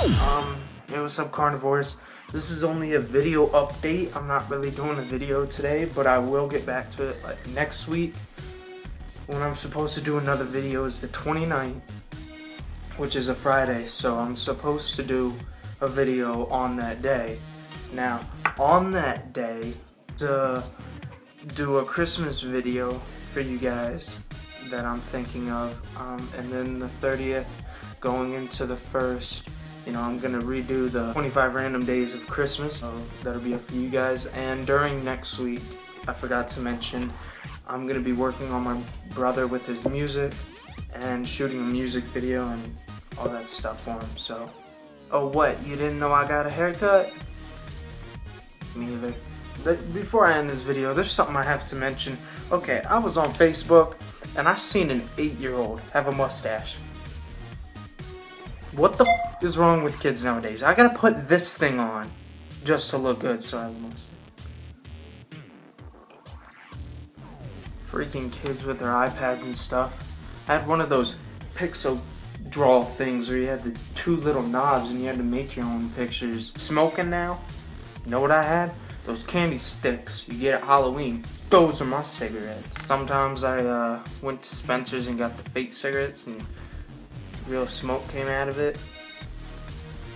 Um, hey, what's up, CarnerVores? This is only a video update. I'm not really doing a video today, but I will get back to it like next week. When I'm supposed to do another video is the 29th, which is a Friday, so I'm supposed to do a video on that day. Now, on that day, to do a Christmas video for you guys that I'm thinking of, um, and then the 30th, going into the first, you know, I'm gonna redo the 25 random days of Christmas. So that'll be up for you guys. And during next week, I forgot to mention, I'm gonna be working on my brother with his music and shooting a music video and all that stuff for him. So, oh what? You didn't know I got a haircut? Me either. Before I end this video, there's something I have to mention. Okay, I was on Facebook and I seen an eight-year-old have a mustache. What the is wrong with kids nowadays? I gotta put this thing on just to look good, so I have a mustache. Freaking kids with their iPads and stuff. I had one of those pixel draw things where you had the two little knobs and you had to make your own pictures. Smoking now? You know what I had? Those candy sticks you get at Halloween. Those are my cigarettes. Sometimes I uh, went to Spencer's and got the fake cigarettes and real smoke came out of it.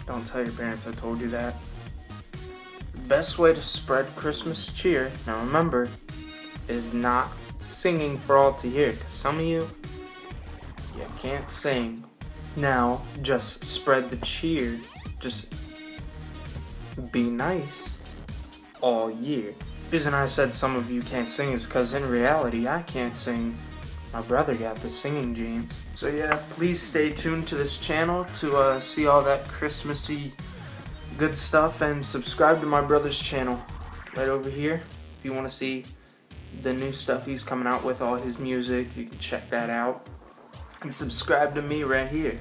Don't tell your parents I told you that. The best way to spread Christmas cheer, now remember, is not singing for all to hear. Cause some of you, you can't sing. Now, just spread the cheer. Just be nice all year. The reason I said some of you can't sing is because in reality I can't sing. My brother got the singing genes. So yeah, please stay tuned to this channel to uh, see all that Christmassy good stuff and subscribe to my brother's channel right over here. If you want to see the new stuff he's coming out with, all his music, you can check that out. And subscribe to me right here.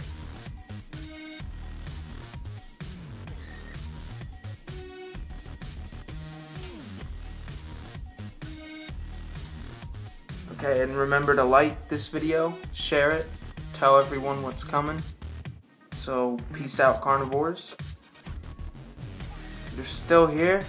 Okay, and remember to like this video, share it, tell everyone what's coming. So, peace out, CarnerVores. You're still here.